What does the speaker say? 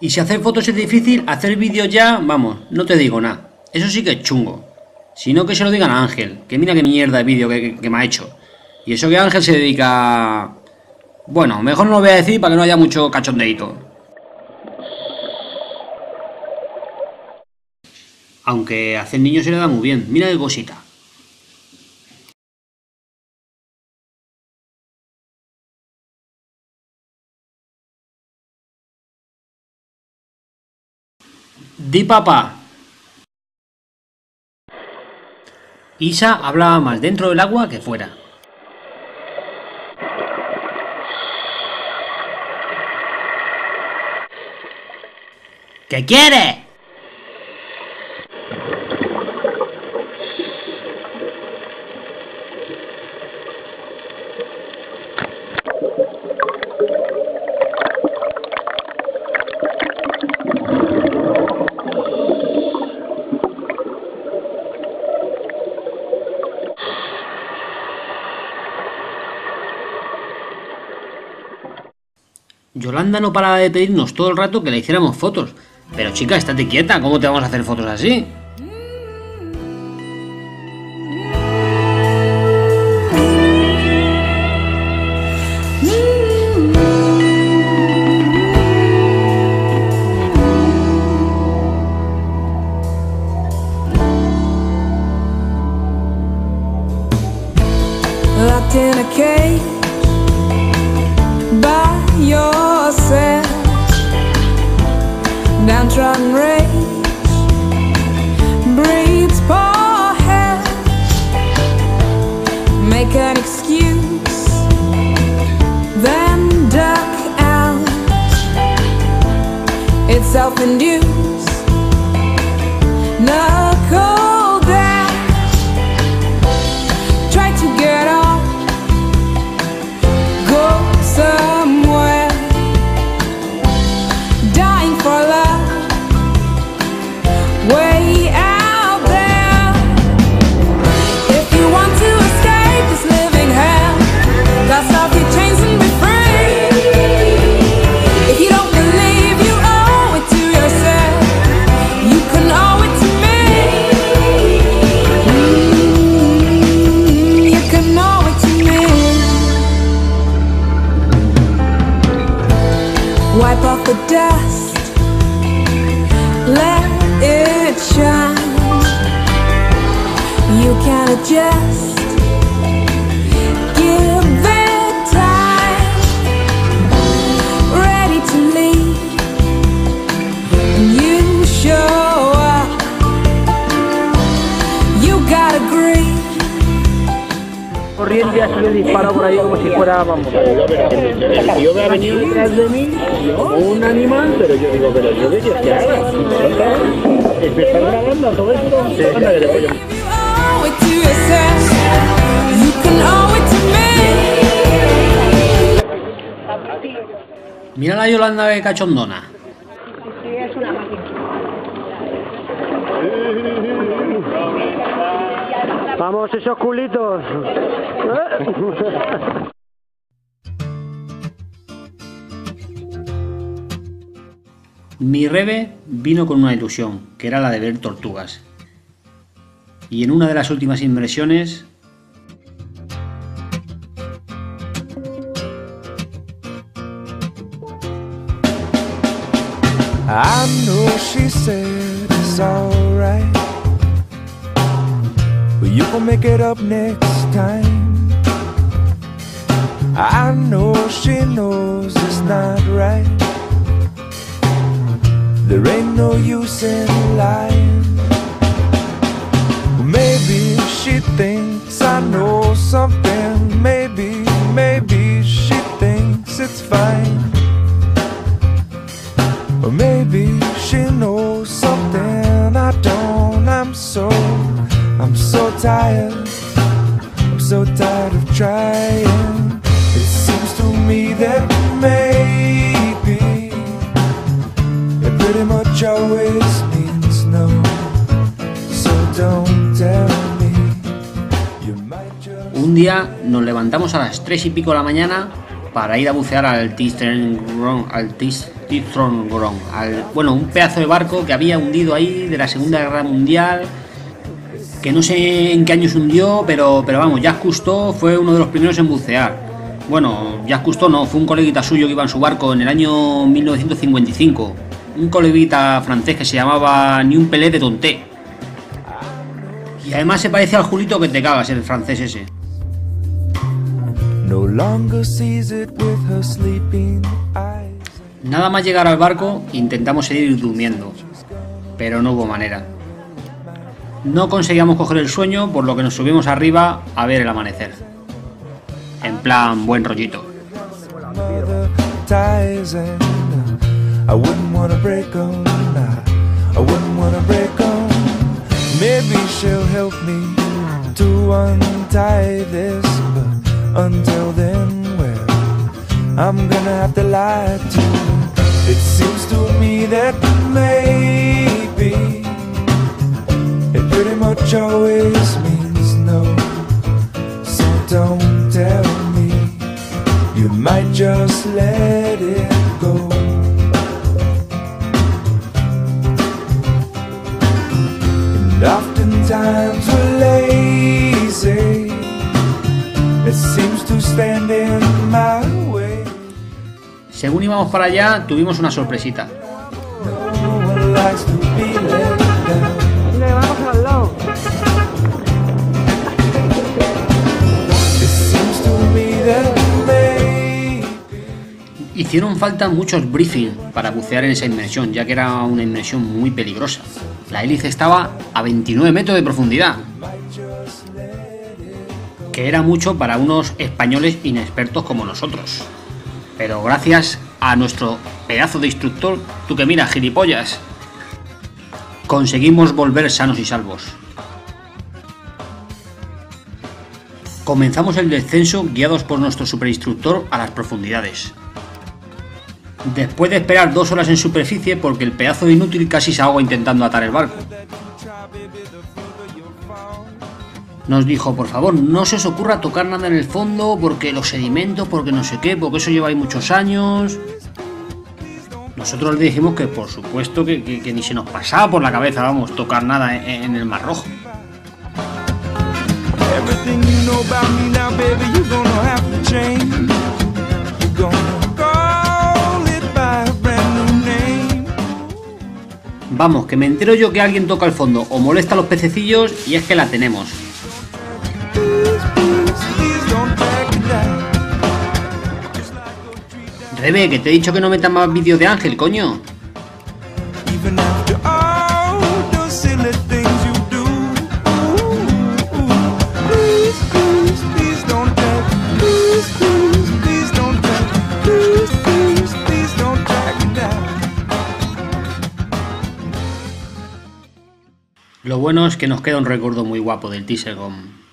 Y si hacer fotos es difícil, hacer vídeos ya, vamos, no te digo nada. Eso sí que es chungo. Si no, que se lo digan a Ángel, que mira qué mierda de vídeo que, que me ha hecho. Y eso que Ángel se dedica... Bueno, mejor no lo voy a decir para que no haya mucho cachondeito. Aunque hacer niño se le da muy bien. Mira qué cosita. Di papá. Isa hablaba más dentro del agua que fuera. ¿Qué quiere? Yolanda no paraba de pedirnos todo el rato que le hiciéramos fotos. Pero chica, estate quieta, ¿cómo te vamos a hacer fotos así? Locked yourself and you. Corriente así le dispara por ahí como si fuera, vamos. El tío me ha venido detrás de mí como un animal, pero yo digo, pero yo qué quieres que haga. Empezar grabando todo esto. Anda, que le voy. Mira la Yolanda de cachondona. Vamos, esos culitos. Mi Rebe vino con una ilusión, que era la de ver tortugas. Y en una de las últimas inversiones I know she said it's alright. You can make it up next time. I know she knows it's not right. There ain't no use in lying. Maybe she thinks I know something. Maybe, maybe she thinks it's fine. Or maybe she knows something I don't. I'm so tired. I'm so tired of trying. It seems to me that maybe it pretty much always means no. So don't tell me. Un día nos levantamos a las 3 y pico de la mañana para ir a bucear al Tistron, al Tistron, al bueno, un pedazo de barco que había hundido ahí de la Segunda Guerra Mundial, que no sé en qué año se hundió, pero, pero vamos, Jacques Cousteau fue uno de los primeros en bucear. Bueno, Jacques Cousteau no, fue un coleguita suyo que iba en su barco en el año 1955. Un coleguita francés que se llamaba Ni un pelé de Tonté. Y además se parece al Julito que te cagas, el francés ese. Nada más llegar al barco, intentamos seguir durmiendo, pero no hubo manera. No conseguíamos coger el sueño, por lo que nos subimos arriba a ver el amanecer. En plan, buen rollito. I'm gonna have to lie to you. It seems to me that maybe much always means no. So don't tell me you might just let it go. And oftentimes we're lazy. It seems to stand in my way. Según íbamos para allá, tuvimos una sorpresita. No one likes to be Hicieron falta muchos briefings para bucear en esa inmersión, ya que era una inmersión muy peligrosa. La hélice estaba a 29 metros de profundidad, que era mucho para unos españoles inexpertos como nosotros. Pero gracias a nuestro pedazo de instructor, tú que miras, gilipollas, conseguimos volver sanos y salvos. Comenzamos el descenso guiados por nuestro superinstructor a las profundidades. Después de esperar dos horas en superficie porque el pedazo de inútil casi se ahoga intentando atar el barco. Nos dijo, por favor, no se os ocurra tocar nada en el fondo porque los sedimentos, porque no sé qué, porque eso lleva ahí muchos años. Nosotros le dijimos que por supuesto que, ni se nos pasaba por la cabeza, vamos, tocar nada en, en el Mar Rojo. Vamos, que me entero yo que alguien toca el fondo o molesta a los pececillos y es que la tenemos. Rebe, que te he dicho que no metas más vídeos de Ángel, coño. Lo bueno es que nos queda un recuerdo muy guapo del teaser con